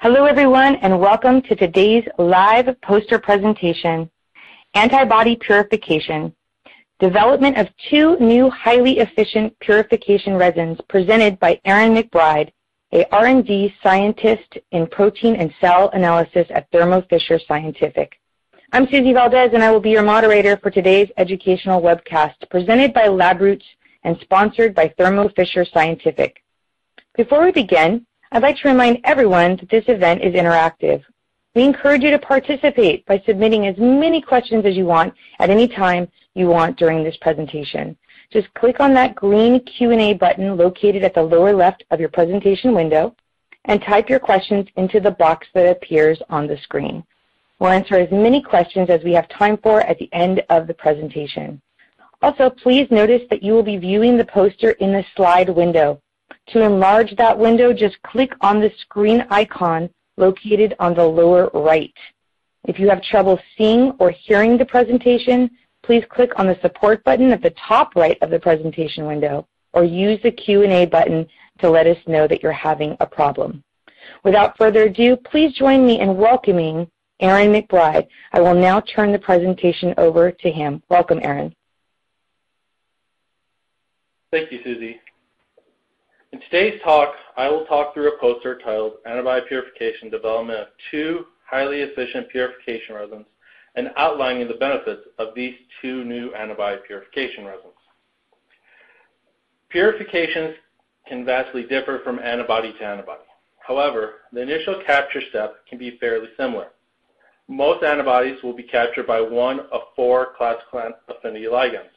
Hello, everyone, and welcome to today's live poster presentation, Antibody Purification, Development of Two New Highly Efficient Purification Resins, presented by Aaron McBride, a R&D scientist in protein and cell analysis at Thermo Fisher Scientific. I'm Susie Valdez, and I will be your moderator for today's educational webcast, presented by LabRoots and sponsored by Thermo Fisher Scientific. Before we begin, I'd like to remind everyone that this event is interactive. We encourage you to participate by submitting as many questions as you want at any time you want during this presentation. Just click on that green Q&A button located at the lower left of your presentation window and type your questions into the box that appears on the screen. We'll answer as many questions as we have time for at the end of the presentation. Also, please notice that you will be viewing the poster in the slide window. To enlarge that window, just click on the screen icon located on the lower right. If you have trouble seeing or hearing the presentation, please click on the support button at the top right of the presentation window or use the Q&A button to let us know that you're having a problem. Without further ado, please join me in welcoming Aaron McBride. I will now turn the presentation over to him. Welcome, Aaron. Thank you, Susie. In today's talk, I will talk through a poster titled Antibody Purification Development of Two Highly Efficient Purification Resins and outlining the benefits of these two new antibody purification resins. Purifications can vastly differ from antibody to antibody. However, the initial capture step can be fairly similar. Most antibodies will be captured by one of four classical affinity ligands,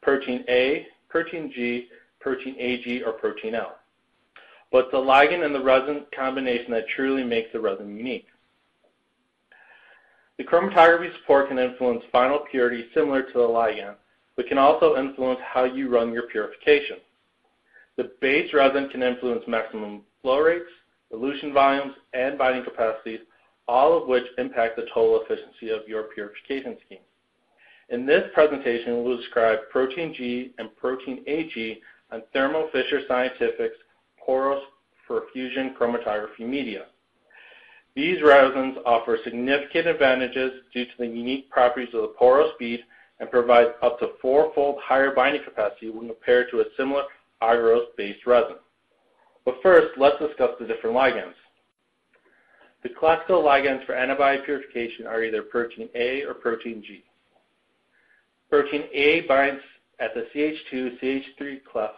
protein A, protein G, protein AG, or protein L. But the ligand and the resin combination that truly makes the resin unique. The chromatography support can influence final purity similar to the ligand, but can also influence how you run your purification. The base resin can influence maximum flow rates, elution volumes, and binding capacities, all of which impact the total efficiency of your purification scheme. In this presentation, we'll describe protein G and protein AG on Thermo Fisher Scientific's Poros perfusion chromatography media. These resins offer significant advantages due to the unique properties of the porous bead and provide up to four-fold higher binding capacity when compared to a similar agarose-based resin. But first, let's discuss the different ligands. The classical ligands for antibody purification are either protein A or protein G. Protein A binds at the CH2-CH3 cleft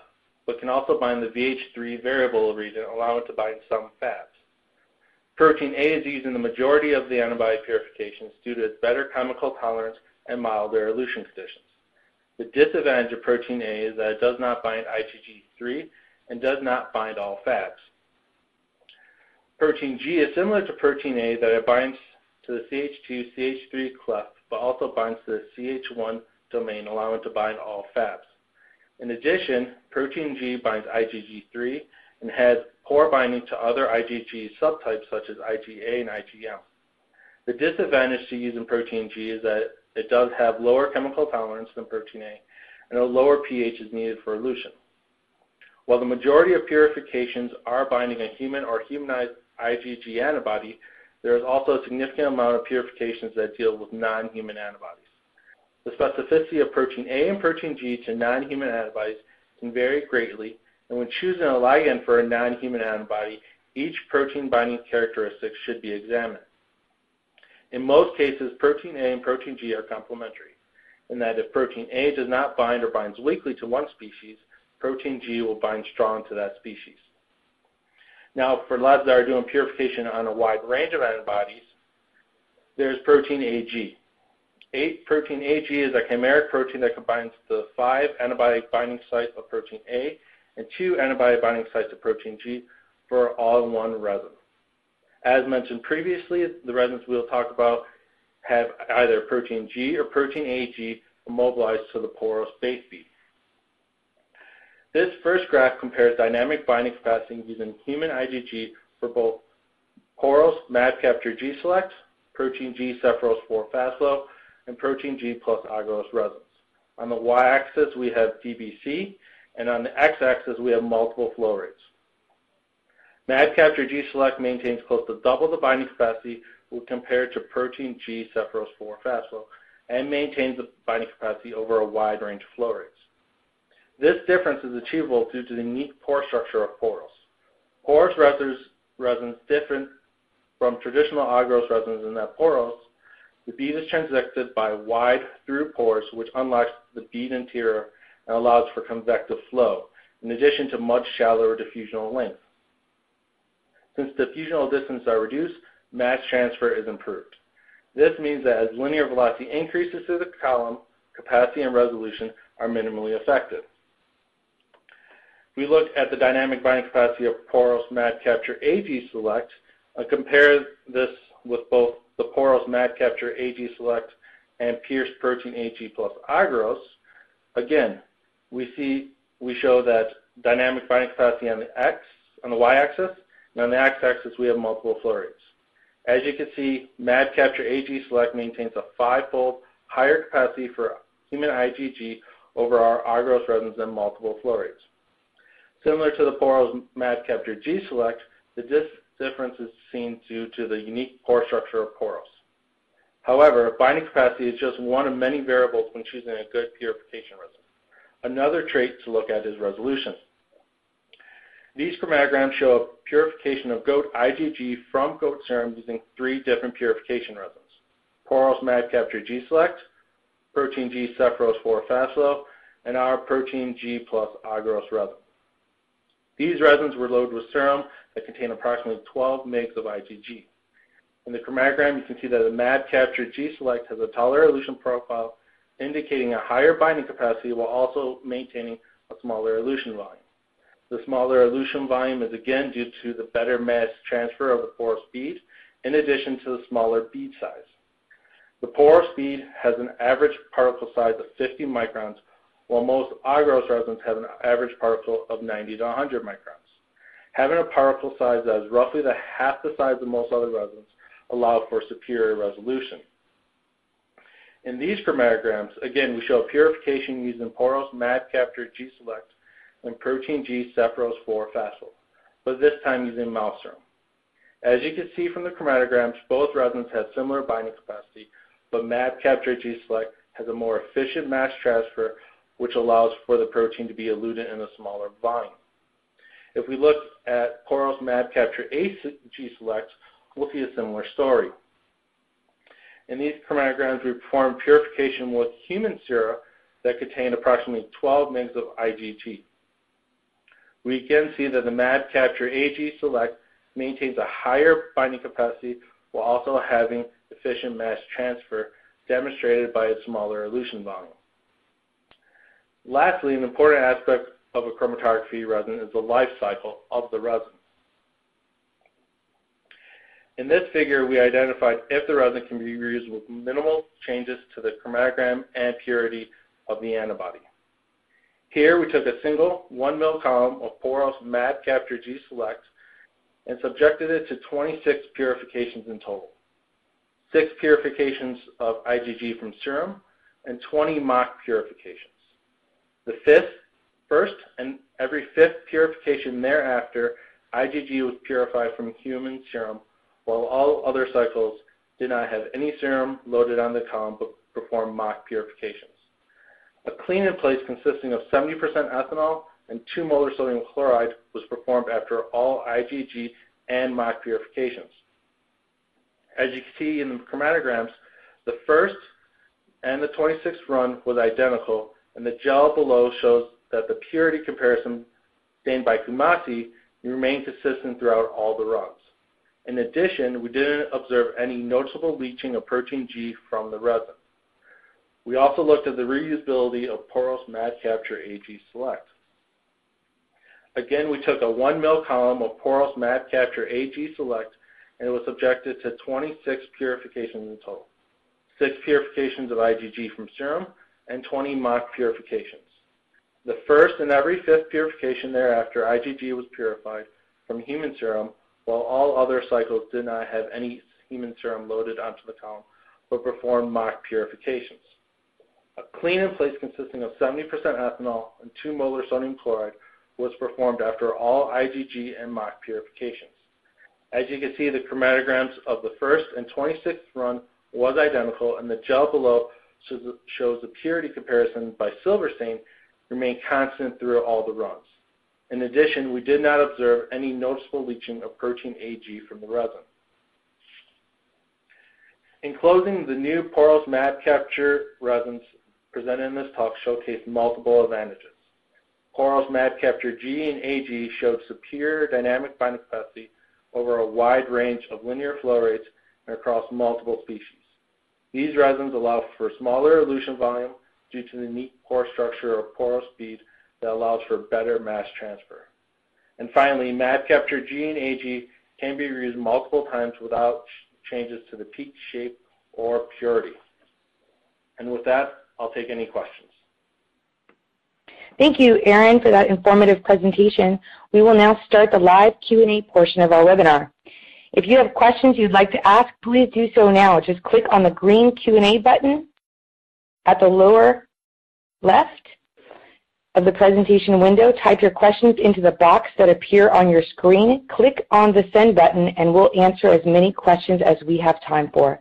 but can also bind the VH3 variable region, allowing it to bind some Fabs. Protein A is used in the majority of the antibody purifications due to its better chemical tolerance and milder elution conditions. The disadvantage of protein A is that it does not bind IgG3 and does not bind all Fabs. Protein G is similar to protein A that it binds to the CH2-CH3 cleft but also binds to the CH1 domain, allowing to bind all Fabs. In addition, protein G binds IgG3 and has poor binding to other IgG subtypes such as IgA and IgM. The disadvantage to using protein G is that it does have lower chemical tolerance than protein A, and a lower pH is needed for elution. While the majority of purifications are binding a human or humanized IgG antibody, there is also a significant amount of purifications that deal with non-human antibodies. The specificity of protein A and protein G to non-human antibodies can vary greatly, and when choosing a ligand for a non-human antibody, each protein binding characteristic should be examined. In most cases, protein A and protein G are complementary, in that if protein A does not bind or binds weakly to one species, protein G will bind strong to that species. Now, for labs that are doing purification on a wide range of antibodies, there's protein AG. Protein AG is a chimeric protein that combines the five antibody binding sites of protein A and two antibody binding sites of protein G for all-in-one resin. As mentioned previously, the resins we'll talk about have either protein G or protein AG immobilized to the Poros base bead. This first graph compares dynamic binding capacity using human IgG for both Poros MAbCapture G-Select, protein G Sepharose 4 Fast Flow, and protein G plus agarose resins. On the y-axis, we have DBC, and on the x-axis, we have multiple flow rates. MabCapture G-Select maintains close to double the binding capacity when compared to Protein G Sepharose 4 Fast Flow and maintains the binding capacity over a wide range of flow rates. This difference is achievable due to the unique pore structure of Poros. Poros resins differ from traditional agarose resins in that Poros, the bead is transected by wide through pores, which unlocks the bead interior and allows for convective flow, in addition to much shallower diffusional length. Since diffusional distances are reduced, mass transfer is improved. This means that as linear velocity increases through the column, capacity and resolution are minimally affected. We look at the dynamic binding capacity of Poros MabCapture AG Select and compare this with both the Poros MabCapture AG Select and Pierce Protein AG plus agarose. Again, we see we show that dynamic binding capacity on the x on the y-axis, and on the x-axis we have multiple flow rates. As you can see, MabCapture AG Select maintains a five-fold higher capacity for human IgG over our agarose resins than multiple flow rates. Similar to the Poros MabCapture G Select, the difference is seen due to the unique pore structure of Poros. However, binding capacity is just one of many variables when choosing a good purification resin. Another trait to look at is resolution. These chromatograms show a purification of goat IgG from goat serum using three different purification resins. Poros MabCapture G Select, Protein G Sepharose 4 Fast Flow, and our Protein G plus agarose resin. These resins were loaded with serum that contained approximately 12 mg of IgG. In the chromatogram, you can see that the MabCapture G Select has a taller elution profile, indicating a higher binding capacity while also maintaining a smaller elution volume. The smaller elution volume is again due to the better mass transfer of the porous bead, in addition to the smaller bead size. The porous bead has an average particle size of 50 microns, while most agarose resins have an average particle of 90 to 100 microns. Having a particle size that is roughly the half the size of most other resins allow for superior resolution. In these chromatograms, again, we show purification using Poros MabCapture G Select and Protein G Sepharose 4 Fast Flow, but this time using mouse serum. As you can see from the chromatograms, both resins have similar binding capacity, but MabCapture G Select has a more efficient mass transfer, which allows for the protein to be eluted in a smaller volume. If we look at Poros MabCapture AG Select, we'll see a similar story. In these chromatograms, we performed purification with human sera that contained approximately 12 mg of IgG. We again see that the MabCapture AG Select maintains a higher binding capacity while also having efficient mass transfer, demonstrated by its smaller elution volume. Lastly, an important aspect of a chromatography resin is the life cycle of the resin. In this figure, we identified if the resin can be reused with minimal changes to the chromatogram and purity of the antibody. Here we took a single 1 ml column of Poros MabCapture G Select and subjected it to 26 purifications in total. 6 purifications of IgG from serum and 20 mock purifications. The fifth, first and every fifth purification thereafter, IgG was purified from human serum, while all other cycles did not have any serum loaded on the column but performed mock purifications. A clean in place consisting of 70% ethanol and 2 molar sodium chloride was performed after all IgG and mock purifications. As you can see in the chromatograms, the first and the 26th run was identical, and the gel below shows that the purity comparison stained by Coomassie remained consistent throughout all the runs. In addition, we didn't observe any noticeable leaching of protein G from the resin. We also looked at the reusability of Poros MabCapture AG Select. Again, we took a 1 ml column of Poros MabCapture AG Select and it was subjected to 26 purifications in total. 6 purifications of IgG from serum and 20 mock purifications. The first and every fifth purification thereafter, IgG was purified from human serum, while all other cycles did not have any human serum loaded onto the column but performed mock purifications. A clean in place consisting of 70% ethanol and 2 molar sodium chloride was performed after all IgG and mock purifications. As you can see, the chromatograms of the first and 26th run was identical, and the gel below shows the purity comparison by silver stain remained constant through all the runs. In addition, we did not observe any noticeable leaching of protein AG from the resin. In closing, the new Poros Mab Capture resins presented in this talk showcase multiple advantages. Poros Mab Capture G and AG showed superior dynamic binding capacity over a wide range of linear flow rates and across multiple species. These resins allow for smaller elution volume due to the unique pore structure of porous bead that allows for better mass transfer. And finally, Mab Capture G and AG can be reused multiple times without changes to the peak shape or purity. And with that, I'll take any questions. Thank you, Aaron, for that informative presentation. We will now start the live Q&A portion of our webinar. If you have questions you'd like to ask, please do so now. Just click on the green Q&A button at the lower left of the presentation window. Type your questions into the box that appear on your screen. Click on the send button and we'll answer as many questions as we have time for.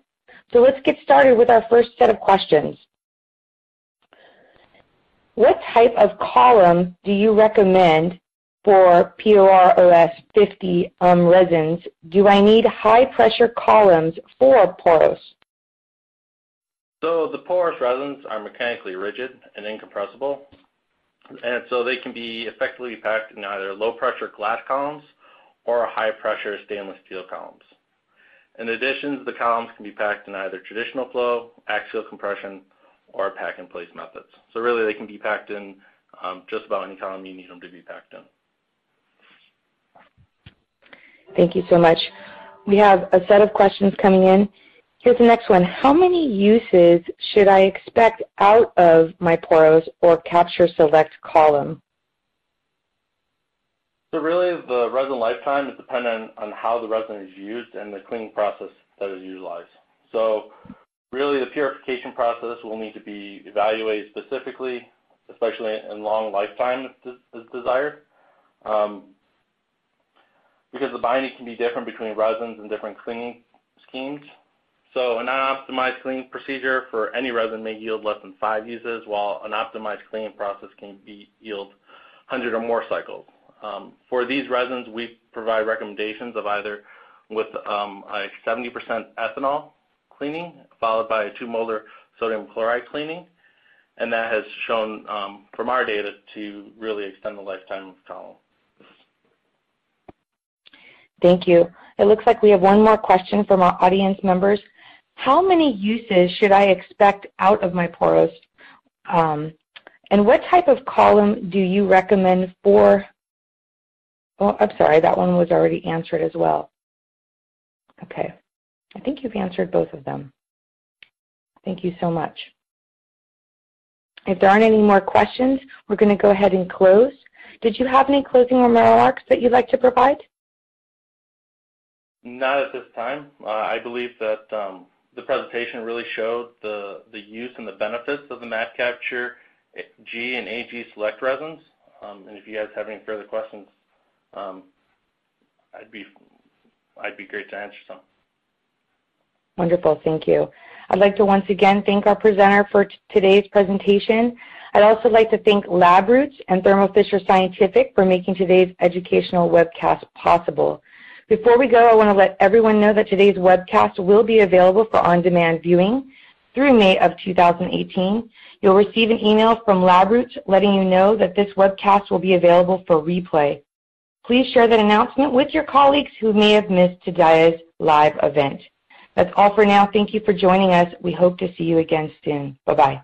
So let's get started with our first set of questions. What type of column do you recommend for POROS 50 um, resins? Do I need high pressure columns for Poros? So the Poros resins are mechanically rigid and incompressible, and so they can be effectively packed in either low pressure glass columns or high pressure stainless steel columns. In addition, the columns can be packed in either traditional flow, axial compression, or pack and place methods. So really they can be packed in um, just about any column you need them to be packed in. Thank you so much. We have a set of questions coming in. Here's the next one. How many uses should I expect out of my Poros or Capture Select column? So really the resin lifetime is dependent on how the resin is used and the cleaning process that is utilized. So really the purification process will need to be evaluated specifically, especially in long lifetime as desired. Um, because the binding can be different between resins and different cleaning schemes. So an unoptimized cleaning procedure for any resin may yield less than five uses, while an optimized cleaning process can be yield 100 or more cycles. Um, for these resins, we provide recommendations of either with um, a 70% ethanol cleaning, followed by a 2 molar sodium chloride cleaning, and that has shown um, from our data to really extend the lifetime of column. Thank you. It looks like we have one more question from our audience members. How many uses should I expect out of my Poros? Um, and what type of column do you recommend for Oh, I'm sorry, that one was already answered as well. Okay. I think you've answered both of them. Thank you so much. If there aren't any more questions, we're going to go ahead and close. Did you have any closing remarks that you'd like to provide? Not at this time. Uh, I believe that um, the presentation really showed the, use and the benefits of the Mab Capture G and AG Select resins. Um, and if you guys have any further questions, um, I'd be I'd be great to answer some. Wonderful, thank you. I'd like to once again thank our presenter for today's presentation. I'd also like to thank LabRoots and Thermo Fisher Scientific for making today's educational webcast possible. Before we go, I want to let everyone know that today's webcast will be available for on-demand viewing through May of 2018. You'll receive an email from LabRoots letting you know that this webcast will be available for replay. Please share that announcement with your colleagues who may have missed today's live event. That's all for now. Thank you for joining us. We hope to see you again soon. Bye-bye.